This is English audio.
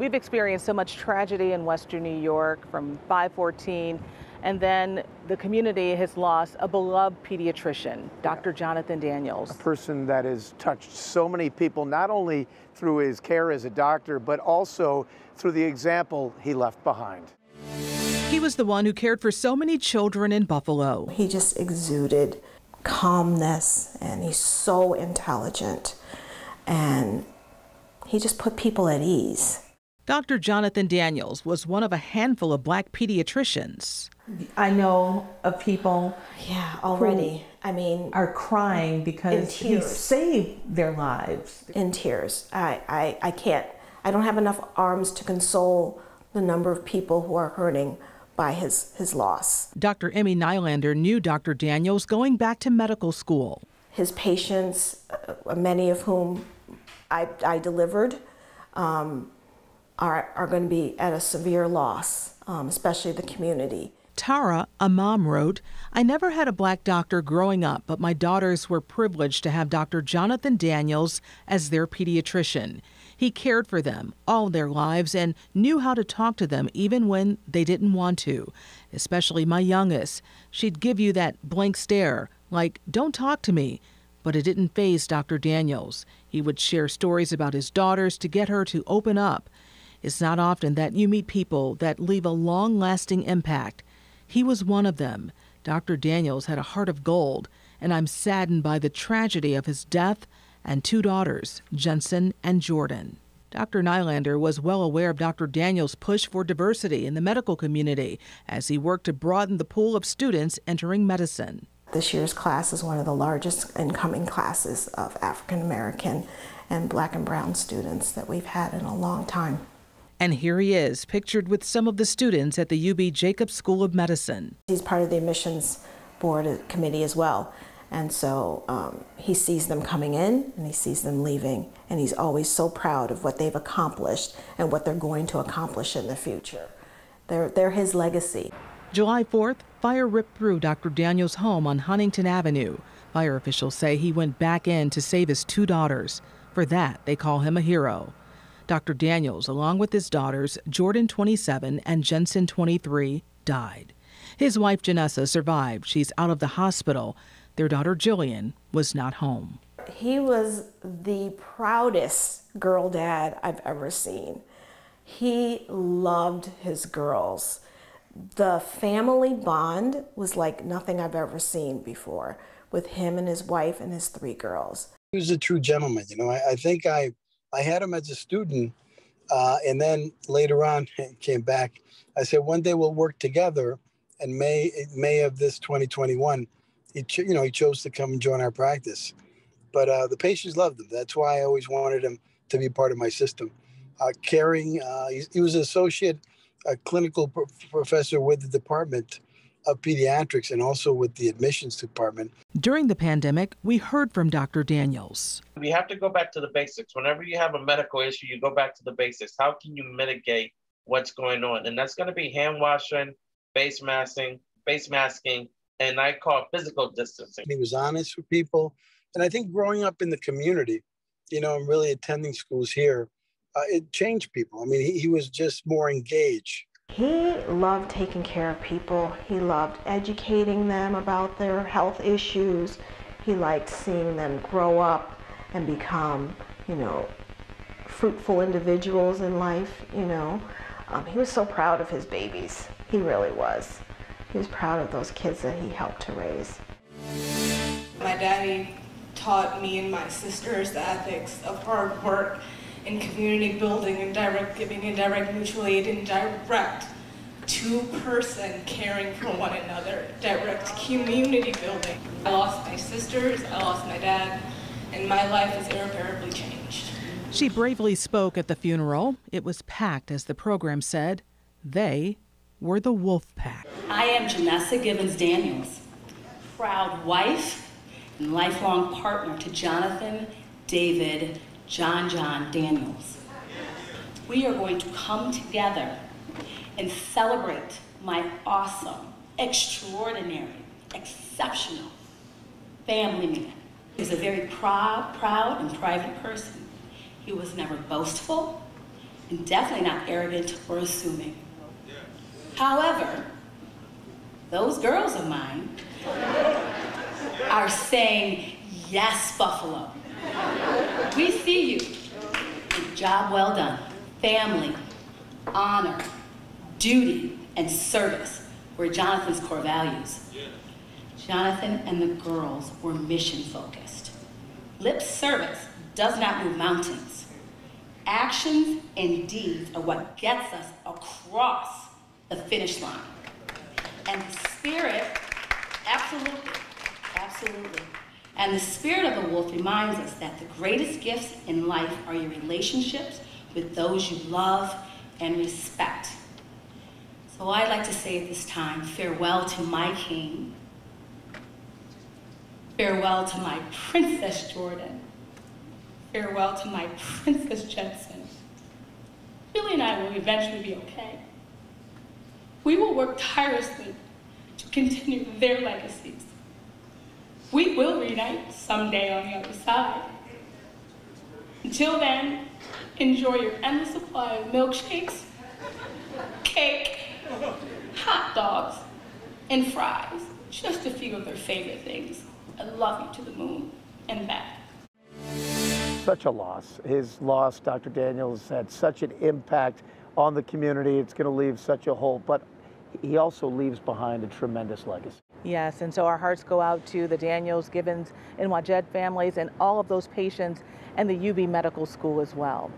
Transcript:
We've experienced so much tragedy in Western New York from 514, and then the community has lost a beloved pediatrician, Dr. Jonathan Daniels. A person that has touched so many people, not only through his care as a doctor, but also through the example he left behind. He was the one who cared for so many children in Buffalo. He just exuded calmness and he's so intelligent and he just put people at ease. Dr. Jonathan Daniels was one of a handful of black pediatricians. I know of people. Yeah, already. I mean, are crying because he saved their lives. In tears. I, I, I can't, I don't have enough arms to console the number of people who are hurting by his, his loss. Dr. Emmy Nylander knew Dr. Daniels going back to medical school. His patients, uh, many of whom I, I delivered, um, are, are going to be at a severe loss, um, especially the community. Tara, a mom, wrote, I never had a black doctor growing up, but my daughters were privileged to have Dr. Jonathan Daniels as their pediatrician. He cared for them all their lives and knew how to talk to them even when they didn't want to, especially my youngest. She'd give you that blank stare, like, don't talk to me. But it didn't faze Dr. Daniels. He would share stories about his daughters to get her to open up. It's not often that you meet people that leave a long lasting impact. He was one of them. Dr. Daniels had a heart of gold, and I'm saddened by the tragedy of his death and two daughters, Jensen and Jordan. Dr. Nylander was well aware of Dr. Daniels' push for diversity in the medical community as he worked to broaden the pool of students entering medicine. This year's class is one of the largest incoming classes of African American and black and brown students that we've had in a long time. And here he is, pictured with some of the students at the UB Jacobs School of Medicine. He's part of the admissions board committee as well. And so um, he sees them coming in and he sees them leaving. And he's always so proud of what they've accomplished and what they're going to accomplish in the future. They're, they're his legacy. July 4th, fire ripped through Dr. Daniels' home on Huntington Avenue. Fire officials say he went back in to save his two daughters. For that, they call him a hero. Dr. Daniels, along with his daughters, Jordan 27 and Jensen 23, died. His wife Janessa survived. She's out of the hospital. Their daughter Jillian was not home. He was the proudest girl dad I've ever seen. He loved his girls. The family bond was like nothing I've ever seen before with him and his wife and his three girls. He was a true gentleman. You know, I, I think I I had him as a student, uh, and then later on came back. I said one day we'll work together. And May May of this 2021, he you know he chose to come and join our practice. But uh, the patients loved him. That's why I always wanted him to be part of my system. Uh, caring, uh, he, he, was an associate clinical pro- professor with the department of pediatrics and also with the admissions department. During the pandemic, we heard from Dr. Daniels. We have to go back to the basics. Whenever you have a medical issue, you go back to the basics. How can you mitigate what's going on? And that's going to be hand washing, face masking, face masking, and I call physical distancing. He was honest with people. And I think growing up in the community, you know, and really attending schools here, uh, it changed people. I mean, he, he was just more engaged he loved taking care of people. He loved educating them about their health issues. He liked seeing them grow up and become, you know, fruitful individuals in life, you know. Um, he was so proud of his babies. He really was. He was proud of those kids that he helped to raise. My daddy taught me and my sisters the ethics of hard work in community building and direct giving and direct mutual aid and direct two-person caring for one another, direct community building. I lost my sisters, I lost my dad, and my life is irreparably changed. She bravely spoke at the funeral. It was packed, as the program said. They were the Wolf Pack. I am Janessa Gibbons Daniels, proud wife and lifelong partner to Jonathan, David, John John Daniels. We are going to come together and celebrate my awesome, extraordinary, exceptional family man. He was a very proud, proud and private person. He was never boastful. and definitely not arrogant or assuming. However, those girls of mine are saying, yes, Buffalo. We see you. Job well done. Family, honor, duty, and service were Jonathan's core values. Jonathan and the girls were mission focused. Lip service does not move mountains. Actions and deeds are what gets us across the finish line. And the spirit, absolutely, absolutely. And the spirit of the wolf reminds us that the greatest gifts in life are your relationships with those you love and respect. So I'd like to say at this time, farewell to my king. Farewell to my Princess Jordan. Farewell to my Princess Jensen. Billy and I will eventually be okay. We will work tirelessly to continue their legacies. We will reunite someday on the other side. Until then, enjoy your endless supply of milkshakes, cake, hot dogs, and fries. Just a few of their favorite things. I love you to the moon and back. Such a loss. His loss, Dr. Daniels, had such an impact on the community. It's going to leave such a hole, but he also leaves behind a tremendous legacy. Yes, and so our hearts go out to the Daniels, Givens, and Wajed families and all of those patients and the UB Medical School as well.